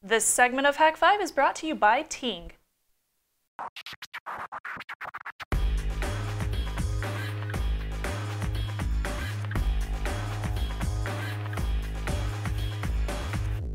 This segment of Hack 5 is brought to you by Ting.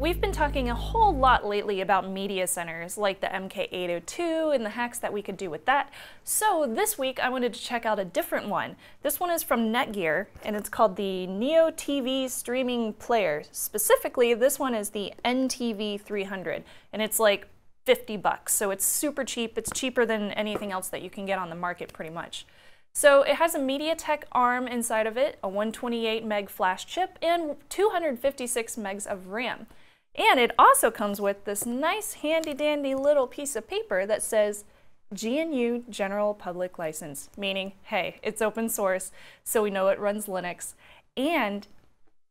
We've been talking a whole lot lately about media centers, like the MK802 and the hacks that we could do with that. So this week I wanted to check out a different one. This one is from Netgear, and it's called the Neo TV Streaming Player. Specifically, this one is the NTV 300, and it's like 50 bucks, so it's super cheap. It's cheaper than anything else that you can get on the market pretty much. So it has a MediaTek ARM inside of it, a 128 meg flash chip, and 256 megs of RAM. And it also comes with this nice handy dandy little piece of paper that says GNU General Public License, meaning, hey, it's open source, so we know it runs Linux. And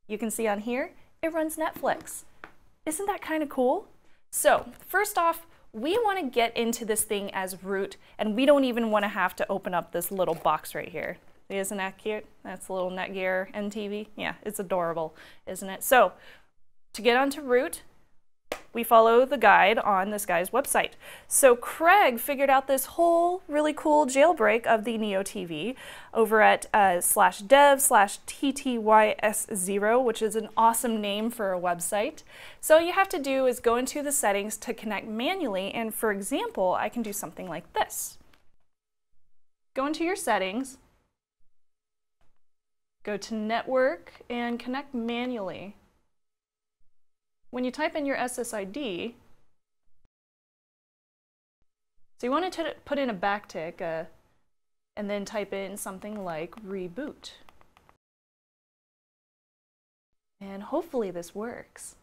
you can see on here, it runs Netflix. Isn't that kind of cool? So first off, we want to get into this thing as root, and we don't even want to have to open up this little box right here. Isn't that cute? That's a little Netgear NTV. Yeah, it's adorable, isn't it? So to get onto root, we follow the guide on this guy's website. So Craig figured out this whole really cool jailbreak of the Neo TV over at uh, slash dev slash ttys0, which is an awesome name for a website. So all you have to do is go into the settings to connect manually, and for example, I can do something like this. Go into your settings, go to network, and connect manually. When you type in your SSID, so you want to put in a backtick uh, and then type in something like reboot. And hopefully this works.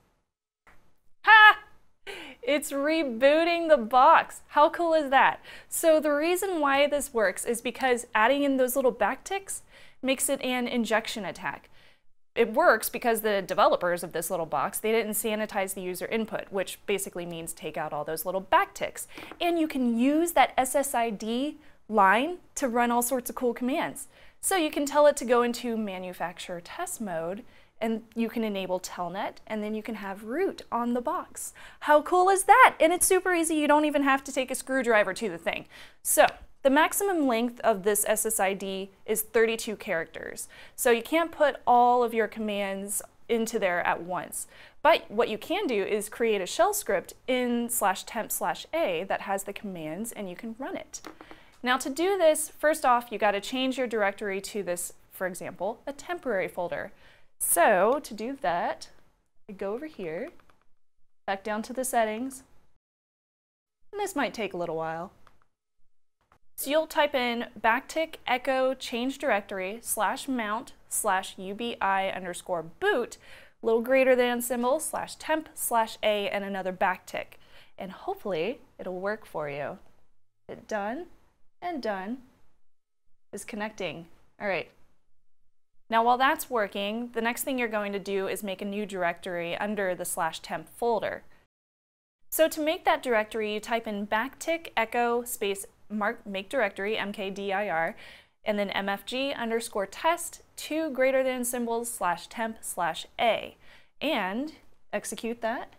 Ha! It's rebooting the box. How cool is that? So the reason why this works is because adding in those little backticks makes it an injection attack it works because the developers of this little box, they didn't sanitize the user input, which basically means take out all those little backticks. And you can use that SSID line to run all sorts of cool commands. So you can tell it to go into manufacturer test mode and you can enable telnet and then you can have root on the box. How cool is that? And it's super easy. You don't even have to take a screwdriver to the thing. So the maximum length of this SSID is 32 characters, so you can't put all of your commands into there at once. But what you can do is create a shell script in slash temp slash a that has the commands and you can run it. Now to do this, first off, you got to change your directory to this, for example, a temporary folder. So to do that, I go over here, back down to the settings, and this might take a little while. So you'll type in backtick echo change directory slash mount slash ubi underscore boot, little greater than symbol slash temp slash a and another backtick. And hopefully it'll work for you. Hit done and done is connecting. All right. Now while that's working, the next thing you're going to do is make a new directory under the slash temp folder. So to make that directory, you type in backtick echo space mark make directory, mkdir, and then mfg underscore test, two greater than symbols slash temp slash a, and execute that.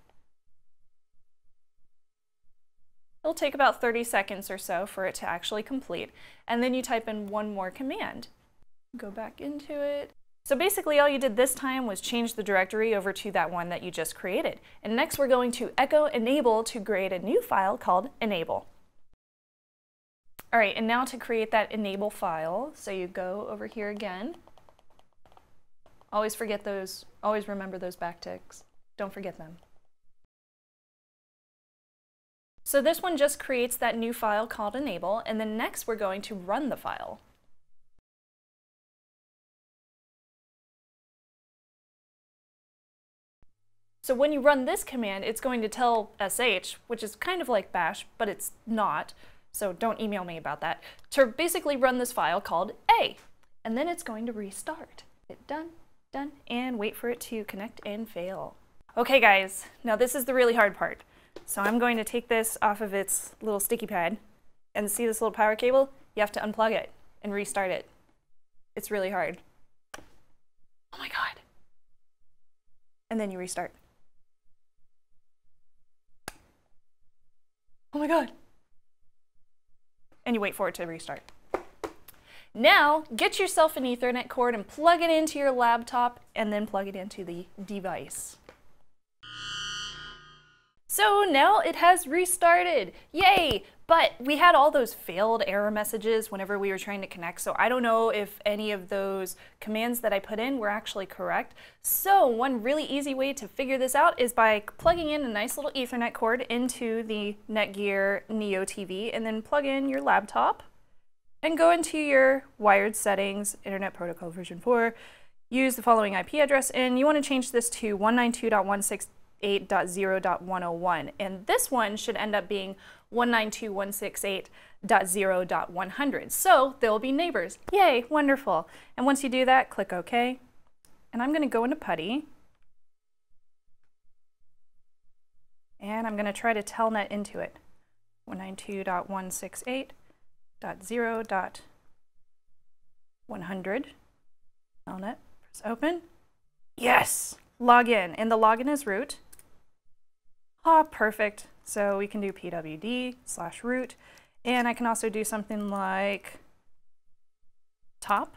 It'll take about 30 seconds or so for it to actually complete, and then you type in one more command. Go back into it. So basically all you did this time was change the directory over to that one that you just created. And next we're going to echo enable to create a new file called enable. All right, and now to create that enable file, so you go over here again. Always forget those, always remember those backticks. Don't forget them. So this one just creates that new file called enable, and then next we're going to run the file. So when you run this command, it's going to tell sh, which is kind of like bash, but it's not, so don't email me about that, to basically run this file called A. And then it's going to restart. Hit done, done, and wait for it to connect and fail. Okay guys, now this is the really hard part. So I'm going to take this off of its little sticky pad and see this little power cable? You have to unplug it and restart it. It's really hard. Oh my god. And then you restart. Oh my God. And you wait for it to restart. Now, get yourself an Ethernet cord and plug it into your laptop and then plug it into the device. So now it has restarted. Yay! But we had all those failed error messages whenever we were trying to connect, so I don't know if any of those commands that I put in were actually correct. So one really easy way to figure this out is by plugging in a nice little Ethernet cord into the Netgear Neo TV and then plug in your laptop and go into your wired settings, Internet Protocol version 4, use the following IP address, and you want to change this to 192.16 168.0.101. And this one should end up being 192.168.0.100. So they'll be neighbors. Yay, wonderful. And once you do that, click OK. And I'm going to go into PuTTY. And I'm going to try to telnet into it. 192.168.0.100. Telnet, press open. Yes! Login, and the login is root. Ah, perfect. So we can do pwd slash root. And I can also do something like top.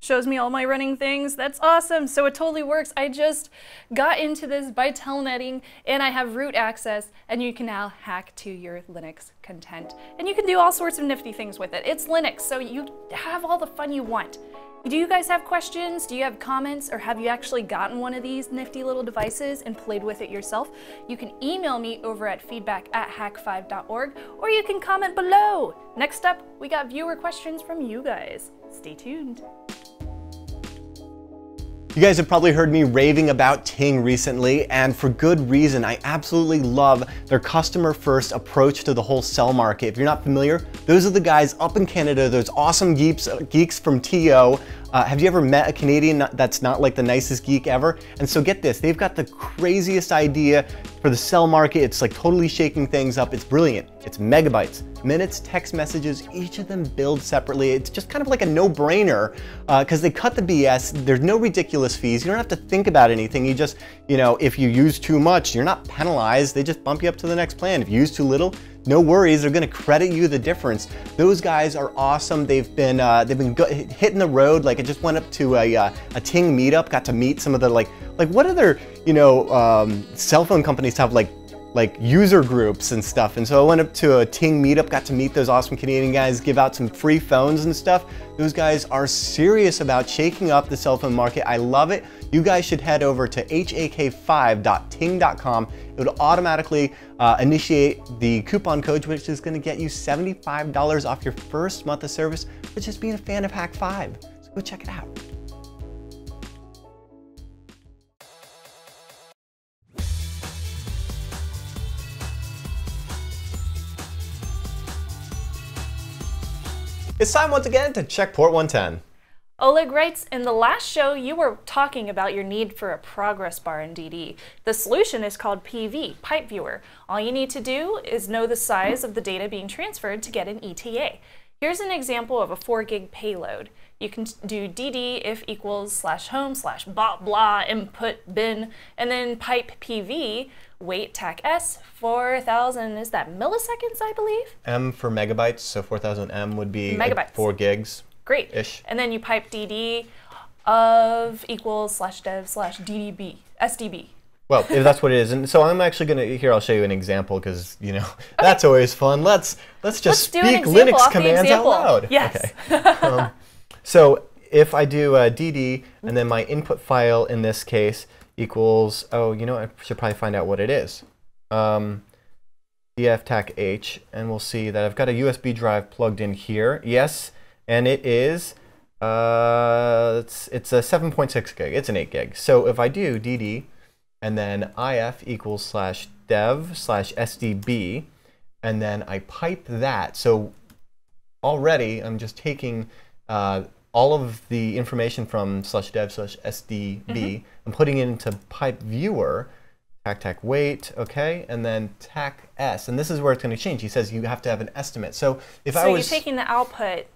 Shows me all my running things. That's awesome. So it totally works. I just got into this by telnetting and I have root access and you can now hack to your Linux content. And you can do all sorts of nifty things with it. It's Linux, so you have all the fun you want. Do you guys have questions? Do you have comments? Or have you actually gotten one of these nifty little devices and played with it yourself? You can email me over at feedback at hak5.org or you can comment below. Next up, we got viewer questions from you guys. Stay tuned. You guys have probably heard me raving about Ting recently, and for good reason. I absolutely love their customer first approach to the whole cell market. If you're not familiar, those are the guys up in Canada, those awesome geeks, geeks from TO uh, have you ever met a Canadian that's not like the nicest geek ever? And so get this, they've got the craziest idea for the cell market. It's like totally shaking things up. It's brilliant. It's megabytes, minutes, text messages, each of them billed separately. It's just kind of like a no-brainer because uh, they cut the BS. There's no ridiculous fees. You don't have to think about anything. You just, you know, if you use too much, you're not penalized. They just bump you up to the next plan. If you use too little, no worries, they're gonna credit you the difference. Those guys are awesome. They've been uh, they've been hitting the road. Like I just went up to a, uh, a Ting meetup, got to meet some of the like like what other you know um, cell phone companies have like like user groups and stuff. And so I went up to a Ting meetup, got to meet those awesome Canadian guys, give out some free phones and stuff. Those guys are serious about shaking up the cell phone market. I love it. You guys should head over to hak5.ting.com. It will automatically uh, initiate the coupon code, which is gonna get you $75 off your first month of service for just being a fan of Hak 5. So go check it out. It's time once again to check port 110. Oleg writes, in the last show you were talking about your need for a progress bar in DD. The solution is called PV, Pipe Viewer. All you need to do is know the size of the data being transferred to get an ETA. Here's an example of a 4 gig payload. You can do dd if equals slash home slash blah blah input bin and then pipe pv wait tac s 4000 is that milliseconds I believe? M for megabytes so 4000 M would be megabytes. Like 4 gigs. Great. Ish. And then you pipe dd of equals slash dev slash ddb sdb. Well, if that's what it is, and so I'm actually gonna here. I'll show you an example because you know okay. that's always fun. Let's let's just let's speak Linux commands out loud. Yes. Okay. um, so if I do dd and then my input file in this case equals oh you know I should probably find out what it is. Um, dftac h and we'll see that I've got a USB drive plugged in here. Yes, and it is uh, it's it's a 7.6 gig. It's an 8 gig. So if I do dd and then if equals slash dev slash sdb, and then I pipe that. So already I'm just taking uh, all of the information from slash dev slash sdb mm -hmm. and putting it into pipe viewer tac tac wait, okay, and then tac s, and this is where it's going to change. He says you have to have an estimate. So if so I was, you're taking the output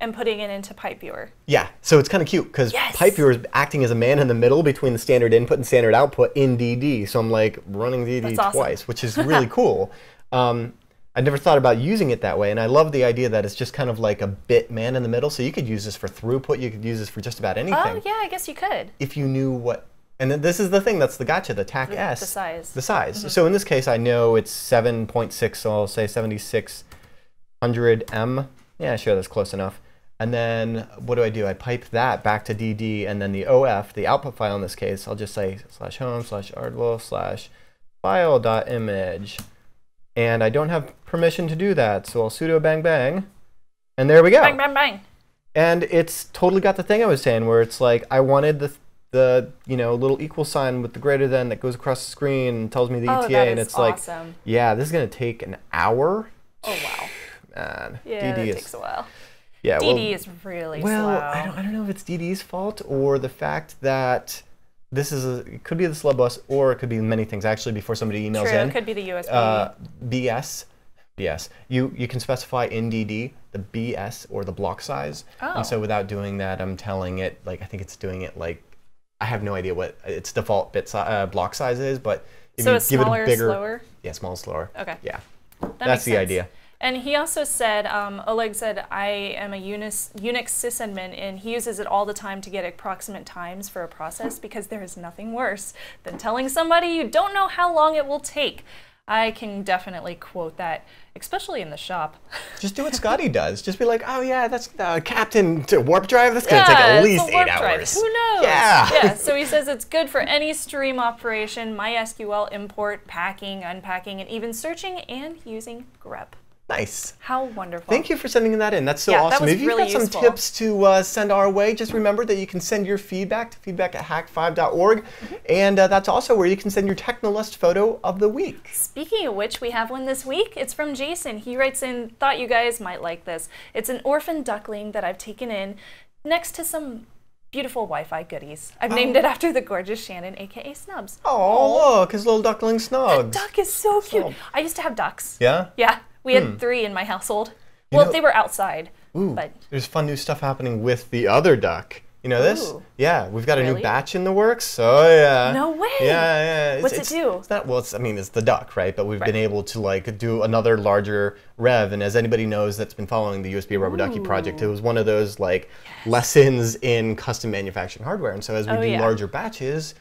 and putting it into Pipe Viewer. Yeah, so it's kind of cute because yes. Pipe Viewer is acting as a man in the middle between the standard input and standard output in DD. So I'm like running DD awesome. twice, which is really cool. Um, I never thought about using it that way, and I love the idea that it's just kind of like a bit man in the middle. So you could use this for throughput. You could use this for just about oh, anything. Oh yeah, I guess you could. If you knew what, and then this is the thing that's the gotcha, the TAC S. the size. The size. Mm-hmm. So in this case, I know it's 7.6, so I'll say 7600 M. Yeah, sure, that's close enough. And then what do I do? I pipe that back to DD, and then the OF, the output file in this case, I'll just say slash home slash artwolf slash file dot image. And I don't have permission to do that, so I'll sudo bang bang. And there we go. Bang bang bang. And it's totally got the thing I was saying where it's like I wanted the the you know little equal sign with the greater than that goes across the screen and tells me the Oh, ETA and it's like yeah, this is gonna take an hour. Oh wow. Man, Yeah, DD is takes a while. yeah. DD well, is really well, slow. I don't I don't know if it's DD's fault or the fact that this is a it could be the slub bus or it could be many things actually before somebody emails True, in. it could be the USB. uh, BS. BS. You you can specify in DD the BS or the block size. Oh. And so without doing that, I'm telling it like I think it's doing it like I have no idea what its default bit si- uh, block size is, but if so you it's give smaller, it a bigger, slower. yeah, small, slower. Okay. Yeah, That that's the sense. idea. And he also said, um, Oleg said, I am a Unix, Unix sysadmin, and he uses it all the time to get approximate times for a process because there is nothing worse than telling somebody you don't know how long it will take. I can definitely quote that, especially in the shop. Just do what Scotty does. Just be like, oh yeah, that's uh, Captain to warp drive. That's gonna take Yeah, at least eight drive. hours. Who knows? Yeah. yeah. So he says it's good for any stream operation, MySQL import, packing, unpacking, and even searching and using grep. Nice. How wonderful. Thank you for sending that in. That's so Yeah, awesome. was if you've really got some useful. tips to uh, send our way, just remember that you can send your feedback to feedback at hack5.org. Mm-hmm. And uh, that's also where you can send your Technolust photo of the week. Speaking of which, we have one this week. It's from Jason. He writes in, thought you guys might like this. It's an orphan duckling that I've taken in next to some beautiful Wi-Fi goodies. I've named it after the gorgeous Shannon, aka Snubs. Oh, look, his little duckling snugs. Duck is so cute. So- I used to have ducks. Yeah? Yeah, we had three in my household. You well, know- they were outside, Ooh, but there's fun new stuff happening with the other duck. You know this? Ooh. Yeah, we've got a new batch in the works. Oh yeah. No way. Yeah, yeah. It's- What's it do? It's not well. It's I mean, it's the duck, right? But we've been able to like do another larger rev. And as anybody knows, that's been following the USB Rubber Ducky project. It was one of those like lessons in custom manufacturing hardware. And so as we Oh, do yeah. larger batches,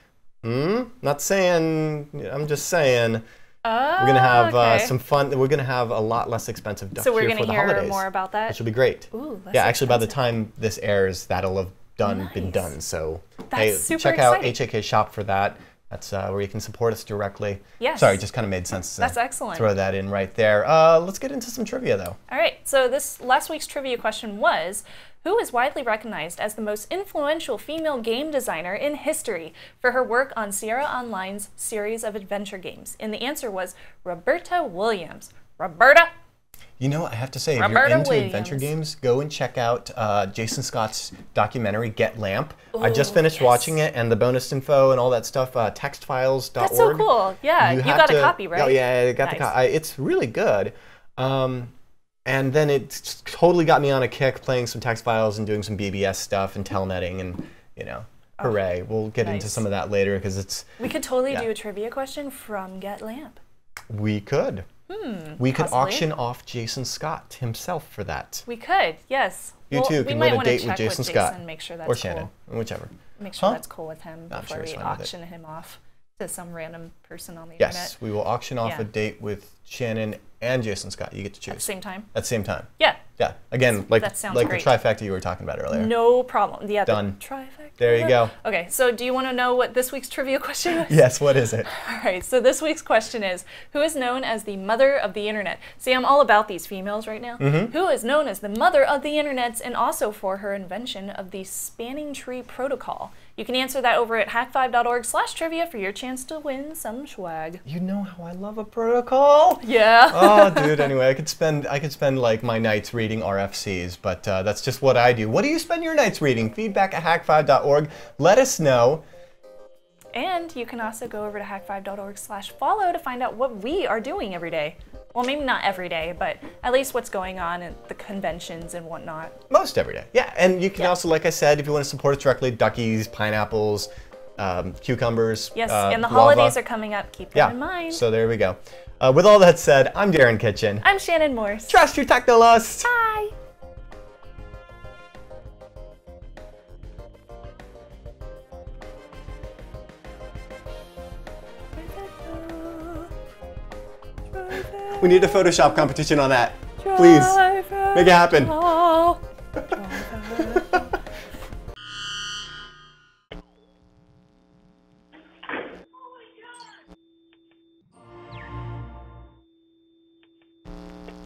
hmm, not saying. I'm just saying. Oh, We're gonna have uh, some fun. We're gonna have a lot less expensive duck So we're here gonna for the hear holidays. more about that? Which will be great. Ooh, yeah, actually, by the time this airs, that'll have done been done. So That's hey, check out exciting. HAK Shop for that. That's uh, where you can support us directly. Yes. Sorry, just kind of made sense. To That's excellent. Throw that in right there. Uh, let's get into some trivia though. All right, so this last week's trivia question was Who is widely recognized as the most influential female game designer in history for her work on Sierra Online's series of adventure games? And the answer was Roberta Williams. Roberta? You know, I have to say, if you're into adventure games, go and check out uh, Jason Scott's documentary Get Lamp. I just finished yes. watching it, and the bonus info and all that stuff. Uh, textfiles.org. That's so cool. Yeah, you have got a to- copy, right? Oh yeah, I got the copy. It's really good. Um, and then it totally got me on a kick playing some text files and doing some BBS stuff and telnetting and you know, hooray. We'll get into Oh, some of that later because it's We could totally Yeah. do a trivia question from Get Lamp. we could. we could Hmm, possibly. auction off Jason Scott himself for that. We could, yes. You Well, too we can might win a date check with Jason with Scott Jason, make sure or Shannon, cool. whichever. Make sure Huh? that's cool with him I'm before sure we fine with it. auction him off to some random person on the Yes, internet we will auction off Yeah. a date with Shannon and Jason Scott. You get to choose at the same time. at the same time. Yeah, Yeah, again, like that like great. the trifecta you were talking about earlier. no problem. Yeah, Done. The trifecta. There you go. Okay, so do you want to know what this week's trivia question is? Yes, what is it? All right, so this week's question is Who is known as the mother of the internet? See, I'm all about these females right now. Mm-hmm. Who is known as the mother of the internet and also for her invention of the spanning tree protocol? You can answer that over at hack5.org slash trivia for your chance to win some swag. You know how I love a protocol. Yeah. oh, dude. Anyway, I could spend I could spend like my nights reading RFCs, but uh, that's just what I do. What do you spend your nights reading? Feedback at hack5.org. Let us know. And you can also go over to hack5.org slash follow to find out what we are doing every day. Well, maybe not every day, but at least what's going on at the conventions and whatnot. Most every day. Yeah, and you can Yeah. also, like I said, if you want to support us directly, duckies, pineapples, um, cucumbers. Yes, uh, and the holidays are coming up. Keep that Yeah. in mind. So there we go. Uh, with all that said, I'm Darren Kitchen. I'm Shannon Morse. Trust your technolust. Bye. We need a Photoshop competition on that. Please, make it happen.